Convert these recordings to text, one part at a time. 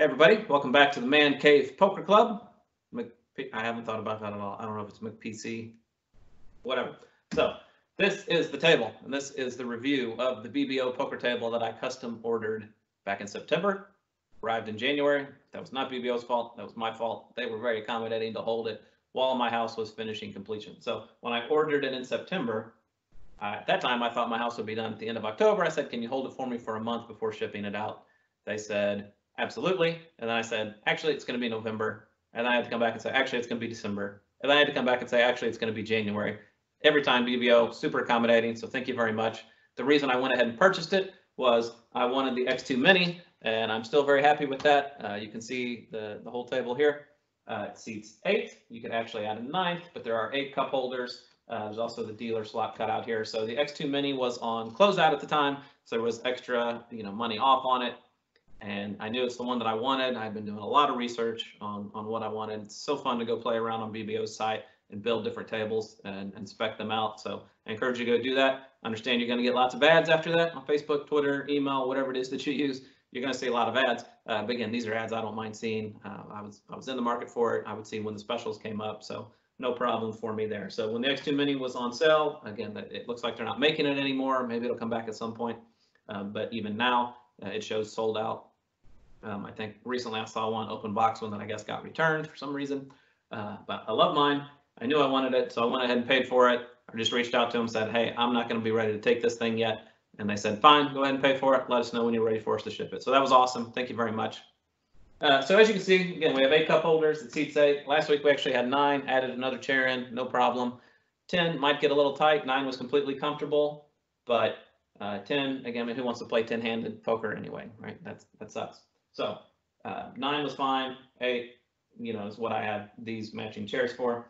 Hey, everybody, welcome back to the Man Cave Poker Club. Mc- I haven't thought about that at all. I don't know if it's McPC, whatever. So this is the table, and this is the review of the BBO poker table that I custom ordered back in September. Arrived in January. That was not BBO's fault. That was my fault. They were very accommodating to hold it while my house was finishing completion. So when I ordered it in September, uh, at that time, I thought my house would be done at the end of October. I said, can you hold it for me for a month before shipping it out? They said, absolutely. And then I said, actually, it's going to be November. And I had to come back and say, actually, it's going to be December. And then I had to come back and say, actually, it's going to be January. Every time BBO, super accommodating. So thank you very much. The reason I went ahead and purchased it was I wanted the X2 Mini, and I'm still very happy with that. Uh, you can see the, the whole table here. Uh, it seats eight. You could actually add a ninth, but there are eight cup holders. Uh, there's also the dealer slot cut out here. So the X2 Mini was on closeout at the time, so there was extra, you know, money off on it. And I knew it's the one that I wanted. I've been doing a lot of research on, on what I wanted. It's so fun to go play around on BBO's site and build different tables and, and spec them out. So I encourage you to go do that. Understand you're going to get lots of ads after that on Facebook, Twitter, email, whatever it is that you use. You're going to see a lot of ads. Uh, but again, these are ads I don't mind seeing. Uh, I was I was in the market for it. I would see when the specials came up. So no problem for me there. So when the X2 Mini was on sale, again, it looks like they're not making it anymore. Maybe it'll come back at some point. Um, but even now, uh, it shows sold out. Um, I think recently I saw one open box one that I guess got returned for some reason. Uh, but I love mine. I knew I wanted it, so I went ahead and paid for it. I just reached out to them, said, hey, I'm not going to be ready to take this thing yet. And they said, fine, go ahead and pay for it. Let us know when you're ready for us to ship it. So that was awesome. Thank you very much. Uh, so as you can see, again, we have eight cup holders. It seats eight. Last week we actually had nine, added another chair in, no problem. 10 might get a little tight. Nine was completely comfortable, but uh, 10, again, I mean, who wants to play 10 handed poker anyway, right? That's, that sucks. So uh, nine was fine. Eight, you know, is what I had these matching chairs for.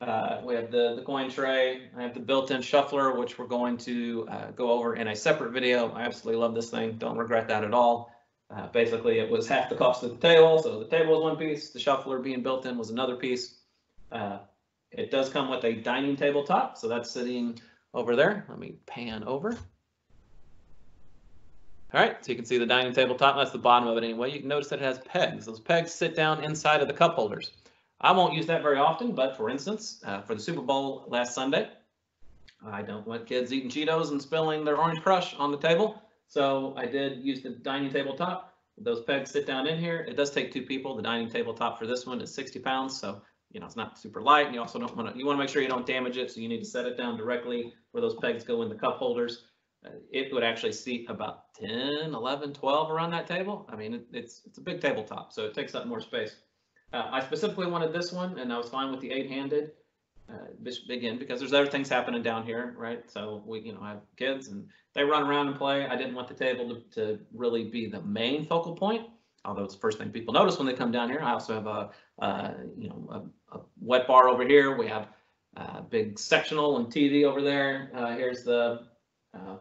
Uh, we have the, the coin tray. I have the built-in shuffler, which we're going to uh, go over in a separate video. I absolutely love this thing. Don't regret that at all. Uh, basically, it was half the cost of the table. So the table was one piece. The shuffler being built in was another piece. Uh, it does come with a dining table top. So that's sitting over there. Let me pan over. All right, so you can see the dining table top. That's the bottom of it anyway. You can notice that it has pegs. Those pegs sit down inside of the cup holders. I won't use that very often, but for instance, uh, for the Super Bowl last Sunday, I don't want kids eating Cheetos and spilling their orange crush on the table. So I did use the dining table top. Those pegs sit down in here. It does take two people. The dining table top for this one is 60 pounds. So, you know, it's not super light. And you also don't want to, you want to make sure you don't damage it. So you need to set it down directly where those pegs go in the cup holders. Uh, it would actually seat about 10, 11, 12 around that table. I mean, it, it's, it's a big tabletop, so it takes up more space. Uh, I specifically wanted this one, and I was fine with the eight-handed. Uh, again, because there's other things happening down here, right? So we, you know, I have kids and they run around and play. I didn't want the table to, to really be the main focal point, although it's the first thing people notice when they come down here. I also have a, uh, you know, a, a, wet bar over here. We have a big sectional and TV over there. Uh, here's the uh,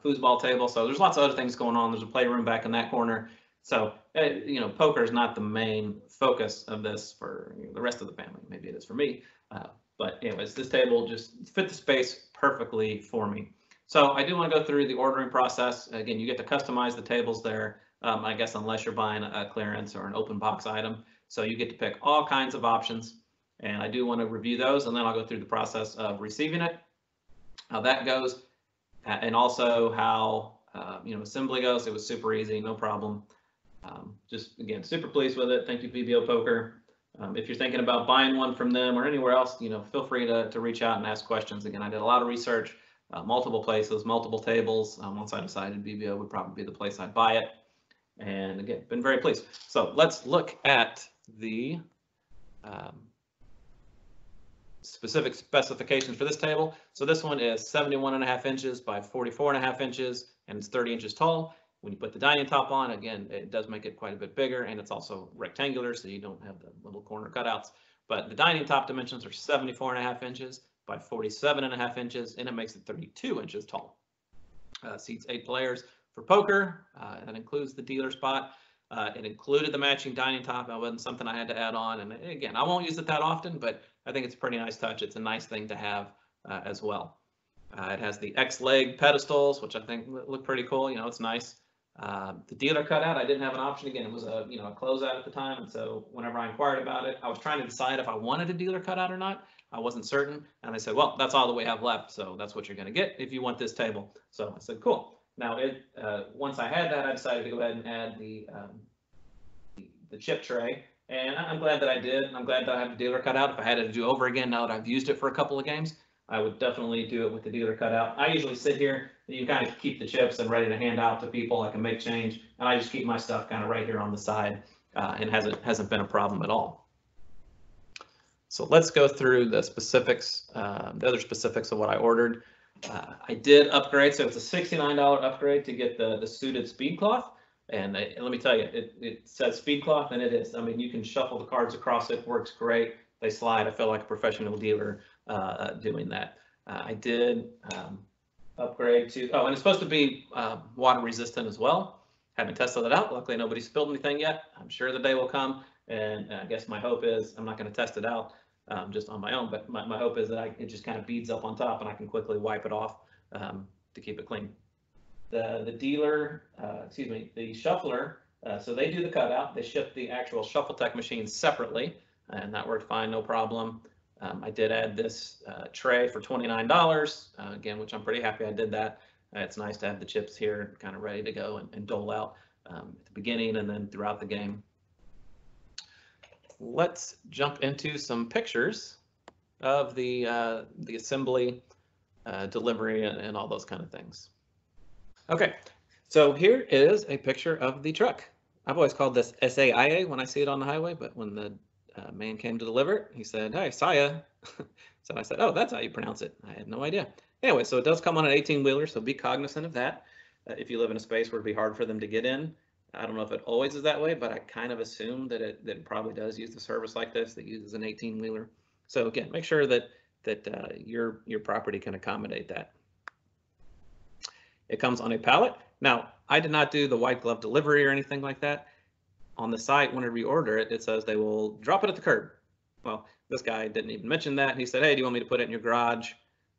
foosball table. So there's lots of other things going on. There's a playroom back in that corner. So, uh, you know, poker is not the main focus of this for you know, the rest of the family. Maybe it is for me. Uh, but anyways, this table just fit the space perfectly for me. So I do want to go through the ordering process. Again, you get to customize the tables there, um, I guess, unless you're buying a clearance or an open box item. So you get to pick all kinds of options. And I do want to review those, and then I'll go through the process of receiving it, how that goes, and also how uh, you know assembly goes. It was super easy, no problem. Um, just again, super pleased with it. Thank you, BBO Poker. Um, if you're thinking about buying one from them or anywhere else, you know, feel free to, to reach out and ask questions. Again, I did a lot of research, uh, multiple places, multiple tables. Um, once I decided BBO would probably be the place I'd buy it. And again, been very pleased. So let's look at the um, specific specifications for this table. So this one is 71 and a half inches by 44 and a half inches, and it's 30 inches tall. When you put the dining top on, again, it does make it quite a bit bigger, and it's also rectangular, so you don't have the little corner cutouts. But the dining top dimensions are 74 and a half inches by 47 and a half inches, and it makes it 32 inches tall. Uh, seats eight players for poker. Uh, that includes the dealer spot. Uh, it included the matching dining top. That wasn't something I had to add on. And again, I won't use it that often, but I think it's a pretty nice touch. It's a nice thing to have uh, as well. Uh, it has the X-leg pedestals, which I think look pretty cool. You know, it's nice. Uh, the dealer cutout, I didn't have an option. Again, it was a, you know, a closeout at the time. And so whenever I inquired about it, I was trying to decide if I wanted a dealer cutout or not. I wasn't certain. And they said, well, that's all that we have left. So that's what you're going to get if you want this table. So I said, cool. Now it, uh, once I had that, I decided to go ahead and add the, um, the chip tray. And I'm glad that I did. I'm glad that I have the dealer cutout. If I had it to do over again, now that I've used it for a couple of games, I would definitely do it with the dealer cutout. I usually sit here, and you kind of keep the chips and ready to hand out to people. I can make change, and I just keep my stuff kind of right here on the side, uh, and hasn't hasn't been a problem at all. So let's go through the specifics, uh, the other specifics of what I ordered. Uh, I did upgrade, so it's a sixty-nine dollar upgrade to get the the suited speed cloth. And, I- and let me tell you, it, it says speed cloth, and it is. I mean, you can shuffle the cards across it. Works great. They slide. I feel like a professional dealer uh, doing that. Uh, I did um, upgrade to, oh, and it's supposed to be uh, water resistant as well. Haven't tested it out. Luckily, nobody spilled anything yet. I'm sure the day will come. And I guess my hope is, I'm not going to test it out um, just on my own, but my, my hope is that I, it just kind of beads up on top and I can quickly wipe it off um, to keep it clean. The, the dealer, uh, excuse me, the shuffler, uh, so they do the cutout. They ship the actual ShuffleTech machine separately and that worked fine, no problem. Um, I did add this uh, tray for $29, uh, again, which I'm pretty happy I did that. Uh, it's nice to have the chips here kind of ready to go and, and dole out um, at the beginning and then throughout the game. Let's jump into some pictures of the, uh, the assembly, delivery, and, and all those kind of things. Okay, so here is a picture of the truck. I've always called this SAIA when I see it on the highway, but when the uh, man came to deliver it. He said, "Hey, Saya." so I said, "Oh, that's how you pronounce it." I had no idea. Anyway, so it does come on an 18 wheeler, so be cognizant of that. Uh, if you live in a space where it'd be hard for them to get in, I don't know if it always is that way, but I kind of assume that it that it probably does use the service like this that uses an 18 wheeler. So again, make sure that that uh, your your property can accommodate that. It comes on a pallet. Now, I did not do the white glove delivery or anything like that on the site, whenever you order it, it says they will drop it at the curb. Well, this guy didn't even mention that. He said, hey, do you want me to put it in your garage?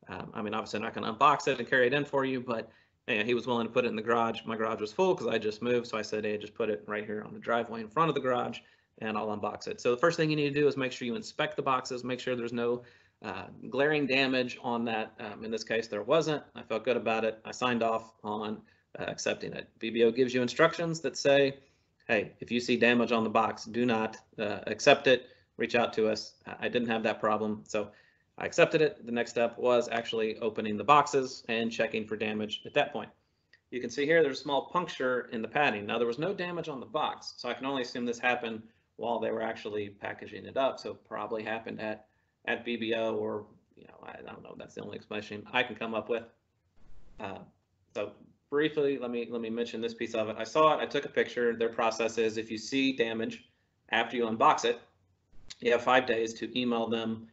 Um, I mean, obviously I'm not going to unbox it and carry it in for you, but he was willing to put it in the garage. My garage was full because I just moved. So I said, hey, just put it right here on the driveway in front of the garage and I'll unbox it. So the first thing you need to do is make sure you inspect the boxes, make sure there's no uh, glaring damage on that. Um, in this case, there wasn't. I felt good about it. I signed off on uh, accepting it. BBO gives you instructions that say, hey, if you see damage on the box, do not uh, accept it. Reach out to us. I didn't have that problem, so I accepted it. The next step was actually opening the boxes and checking for damage at that point. You can see here there's a small puncture in the padding. Now there was no damage on the box, so I can only assume this happened while they were actually packaging it up. So probably happened at at BBO or you know I, I don't know. That's the only explanation I can come up with. Uh, so briefly, let me let me mention this piece of it. I saw it. I took a picture. Their process is if you see damage after you unbox it, you have five days to email them,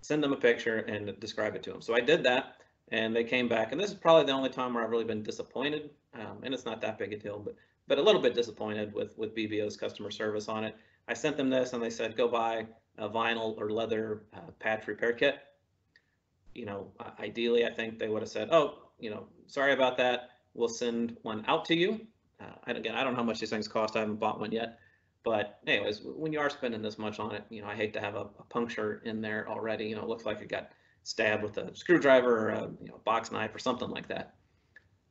send them a picture, and describe it to them. So I did that, and they came back. And this is probably the only time where I've really been disappointed. Um, and it's not that big a deal, but but a little bit disappointed with with BBO's customer service on it. I sent them this, and they said go buy a vinyl or leather uh, patch repair kit. You know, ideally, I think they would have said, oh, you know, sorry about that we'll send one out to you. Uh, and again, I don't know how much these things cost. I haven't bought one yet. But anyways, when you are spending this much on it, you know, I hate to have a, a puncture in there already. You know, it looks like it got stabbed with a screwdriver or a you know, box knife or something like that.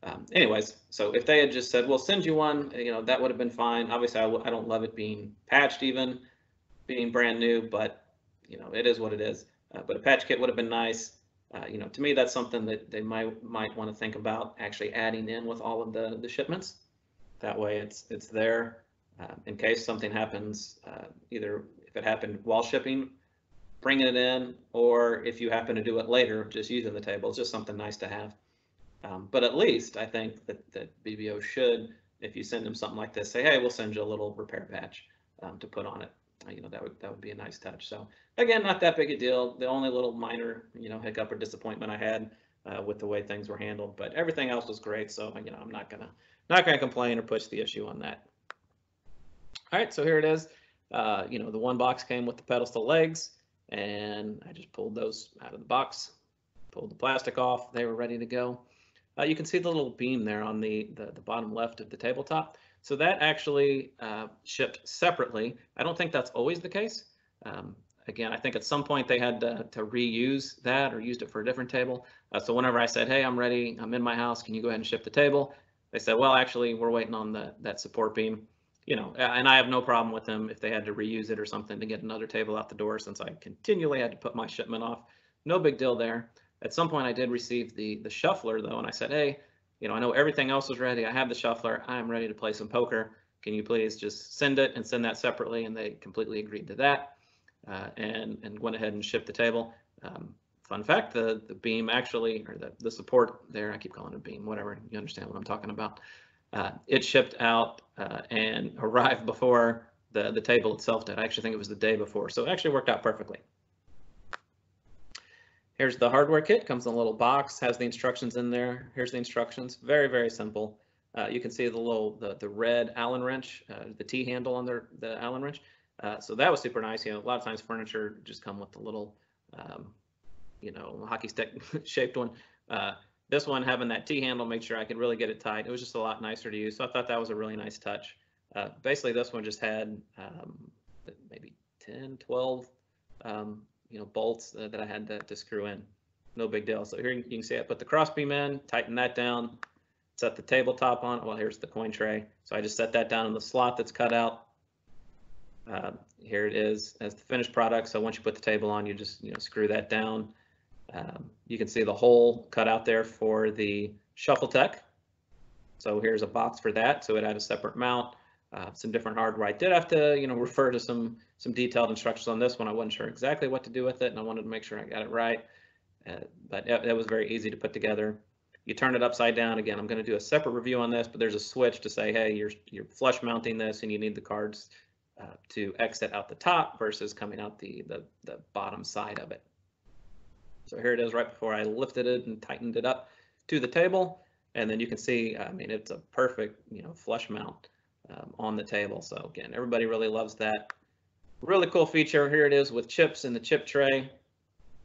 Um, anyways, so if they had just said, we'll send you one, you know, that would have been fine. Obviously, I w- I don't love it being patched even, being brand new, but, you know, it is what it is. Uh, but a patch kit would have been nice. Uh, you know, to me, that's something that they might might want to think about actually adding in with all of the the shipments. That way, it's it's there uh, in case something happens. Uh, either if it happened while shipping, bringing it in, or if you happen to do it later, just using the table. It's just something nice to have. Um, but at least I think that that BBO should, if you send them something like this, say, hey, we'll send you a little repair patch um, to put on it. Uh, you know, that would that would be a nice touch. So again, not that big a deal. The only little minor, you know, hiccup or disappointment I had uh, with the way things were handled, but everything else was great. So you know, I'm not gonna not gonna complain or push the issue on that. All right, so here it is. Uh, you know, the one box came with the pedestal legs, and I just pulled those out of the box, pulled the plastic off. They were ready to go. Uh, you can see the little beam there on the, the, the bottom left of the tabletop. So that actually uh, shipped separately. I don't think that's always the case. Um, again, I think at some point they had to, to, reuse that or used it for a different table. Uh, so whenever I said, hey, I'm ready, I'm in my house, can you go ahead and ship the table? They said, well, actually, we're waiting on the, that support beam. You know, and I have no problem with them if they had to reuse it or something to get another table out the door since I continually had to put my shipment off. No big deal there. At some point I did receive the, the shuffler though, and I said, hey, you know, I know everything else is ready. I have the shuffler. I'm ready to play some poker. Can you please just send it and send that separately? And they completely agreed to that uh, and, and went ahead and shipped the table. Um, fun fact, the, the beam actually, or the, the support there, I keep calling it beam, whatever, you understand what I'm talking about. Uh, it shipped out uh, and arrived before the, the table itself did. I actually think it was the day before. So it actually worked out perfectly. Here's the hardware kit, comes in a little box, has the instructions in there. Here's the instructions, very, very simple. Uh, you can see the little, the, the red Allen wrench, uh, the T-handle on the, the Allen wrench. Uh, so that was super nice. You know, a lot of times furniture just come with the little, um, you know, hockey stick shaped one. Uh, this one having that T-handle made sure I could really get it tight. It was just a lot nicer to use. So I thought that was a really nice touch. Uh, basically, this one just had um, maybe 10, 12 um, you know, bolts uh, that I had to, to screw in. No big deal. So here you can see I put the crossbeam in, tighten that down, set the tabletop on. Well, here's the coin tray. So I just set that down in the slot that's cut out. Uh, here it is as the finished product. So once you put the table on, you just you know screw that down. Um, you can see the hole cut out there for the ShuffleTech. So here's a box for that. So it had a separate mount uh, some different hardware. I did have to, you know, refer to some some detailed instructions on this one. I wasn't sure exactly what to do with it, and I wanted to make sure I got it right. Uh, but it, it, was very easy to put together. You turn it upside down. Again, I'm going to do a separate review on this, but there's a switch to say, hey, you're you're flush mounting this, and you need the cards uh, to exit out the top versus coming out the, the the bottom side of it. So here it is right before I lifted it and tightened it up to the table. And then you can see, I mean, it's a perfect, you know, flush mount um, on the table. So again, everybody really loves that. Really cool feature. Here it is with chips in the chip tray.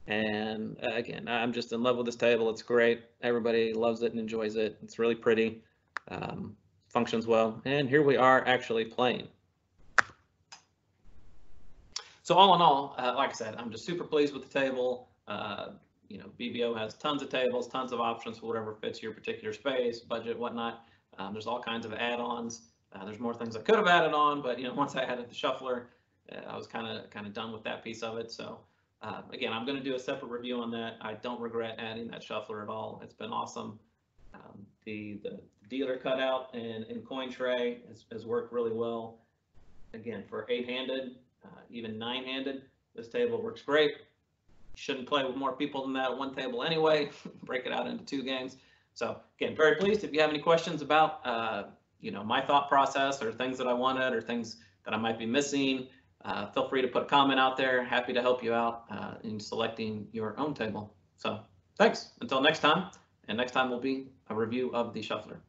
And uh, again, I'm just in love with this table. It's great. Everybody loves it and enjoys it. It's really pretty, um, functions well. And here we are actually playing. So all in all, uh, like I said, I'm just super pleased with the table. Uh, you know, BBO has tons of tables, tons of options for whatever fits your particular space, budget, whatnot. Um, there's all kinds of add-ons. Uh, there's more things I could have added on, but you know, once I added the shuffler, uh, I was kind of kind of done with that piece of it. So uh, again, I'm going to do a separate review on that. I don't regret adding that shuffler at all. It's been awesome. Um, the the dealer cutout and, and coin tray has, has worked really well. Again, for eight-handed, uh, even nine-handed, this table works great. Shouldn't play with more people than that at one table anyway. Break it out into two games. So again, very pleased. If you have any questions about uh, you know, my thought process or things that I wanted or things that I might be missing, uh, feel free to put a comment out there. Happy to help you out uh, in selecting your own table. So thanks. Until next time. And next time will be a review of the shuffler.